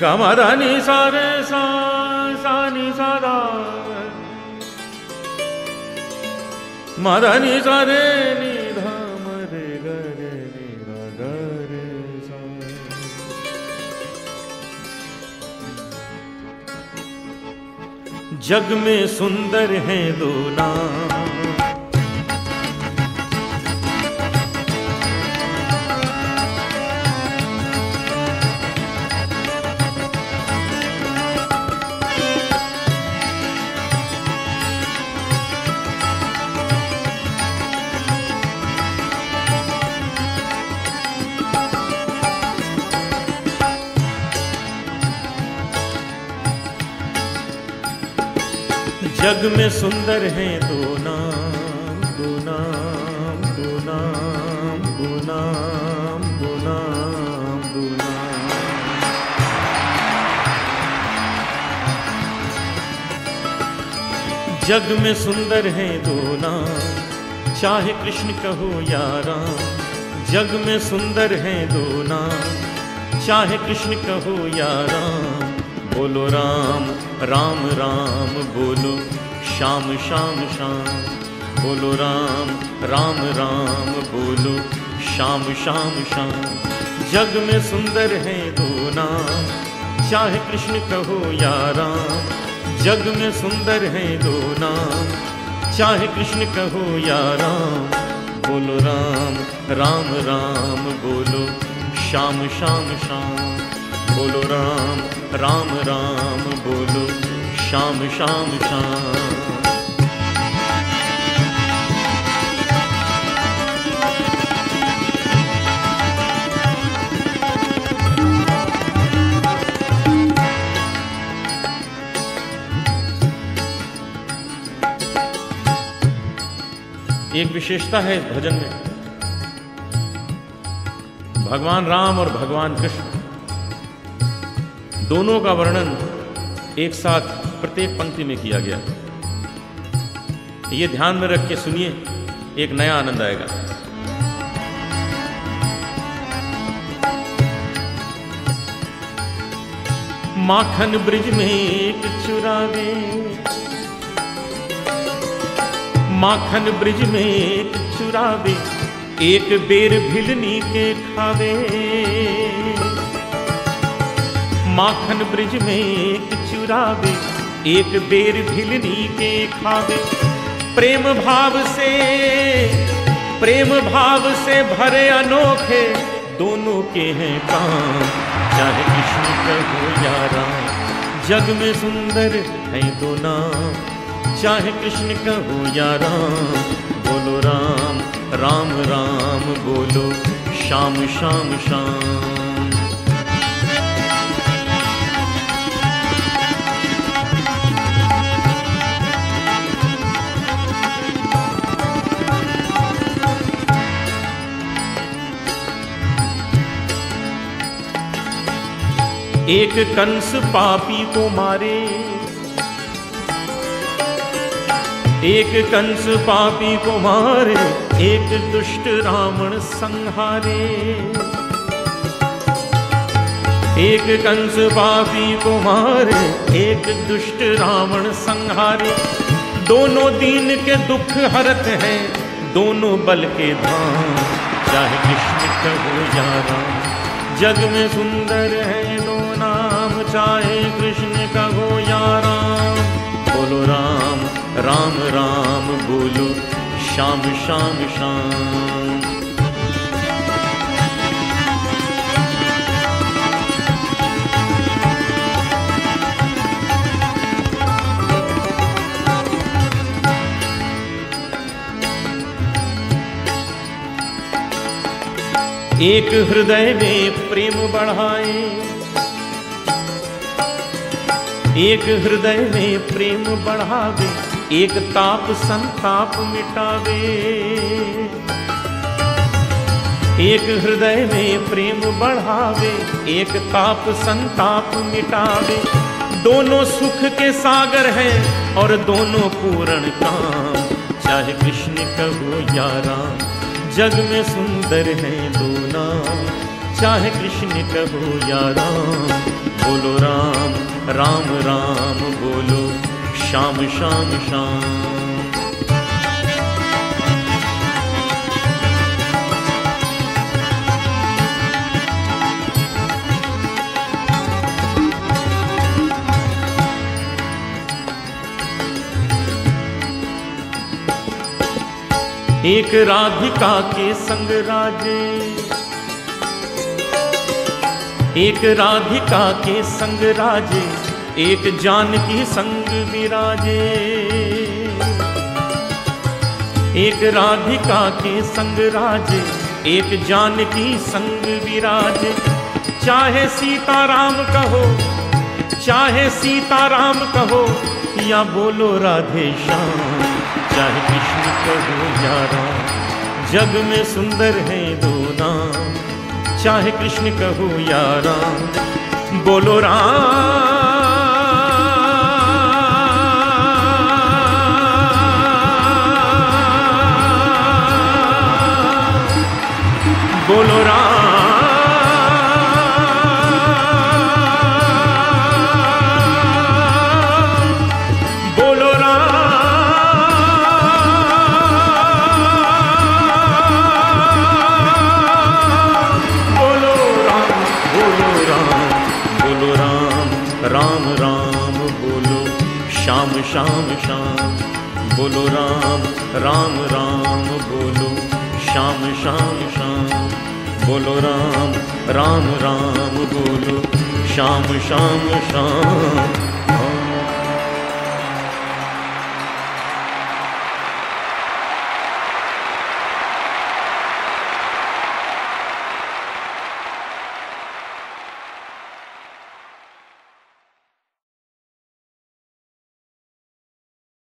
गमरनि सारे सा सा नि सदा। मदनि सरे नि धाम रे गरे नि रा, सा। जग में सुंदर है दो नाम। जग में सुंदर हैं दो नाम दो नाम दो नाम दो नाम दो नाम दो नाम। जग में सुंदर हैं दो नाम, चाहे कृष्ण कहो या राम। जग में सुंदर हैं दो नाम, चाहे कृष्ण कहो या राम। बोलो राम राम राम, बोलो श्याम श्याम श्याम। बोलो राम राम राम, बोलो श्याम श्याम श्याम। जग में सुंदर है दो नाम, चाहे कृष्ण कहो या राम। जग में सुंदर है दो नाम, चाहे कृष्ण कहो या राम। बोलो राम राम राम, बोलो श्याम श्याम श्याम। बोलो राम राम राम, बोलो श्याम श्याम श्याम। एक विशेषता है इस भजन में। भगवान राम और भगवान कृष्ण। दोनों का वर्णन एक साथ प्रत्येक पंक्ति में किया गया। ये ध्यान में रख के सुनिए, एक नया आनंद आएगा। माखन ब्रिज में एक चुरावे माखन ब्रिज में एक चुरावे एक बेर भिलनी के खावे। माखन ब्रिज में एक चुरावे, एक बेर भिलनी के खावे। प्रेम भाव से, प्रेम भाव से भरे अनोखे दोनों के हैं काम। चाहे कृष्ण कहो या राम, जग में सुंदर है दो नाम। चाहे कृष्ण कहो या राम, बोलो राम राम राम, बोलो श्याम श्याम श्याम एक कंस पापी को मारे। एक कंस पापी को मारे, एक दुष्ट रावण संहारे। एक कंस पापी को मारे, एक दुष्ट रावण संहारे। दोनों दीन के दुख हरत हैं, दोनों बल के धाम। चाहे कृष्ण कहो या राम। जग में सुंदर है दो नाम, चाहे कृष्ण कहो या राम। बोलो राम राम राम, बोलो, श्याम श्याम श्याम। एक हृदय में प्रेम बढ़ाए। एक हृदय में प्रेम बढ़ावे एक ताप संताप मिटावे। एक हृदय में प्रेम बढ़ावे, एक ताप संताप मिटावे। दोनों सुख के सागर हैं और दोनों पूर्ण काम, चाहे कृष्ण कहो या राम। जग में सुंदर है दो नाम। चाहे कृष्ण कहो या राम, बोलो राम राम राम, बोलो। श्याम श्याम श्याम एक राधिका के संग राजे। एक राधिका के संग राजे, एक जानकी संग विराजे। एक राधिका के संग राजे, एक जानकी संग विराजे। चाहे सीता राम कहो, चाहे सीता राम कहो, या बोलो राधे श्याम। चाहे कृष्ण कहो यारा। जग में सुंदर है दो नाम, चाहे कृष्ण कहो या राम बोलो राम। बोलो राम राम। श्याम श्याम बोलो राम राम राम बोलो श्याम श्याम श्याम बोलो राम राम राम बोलो श्याम श्याम श्याम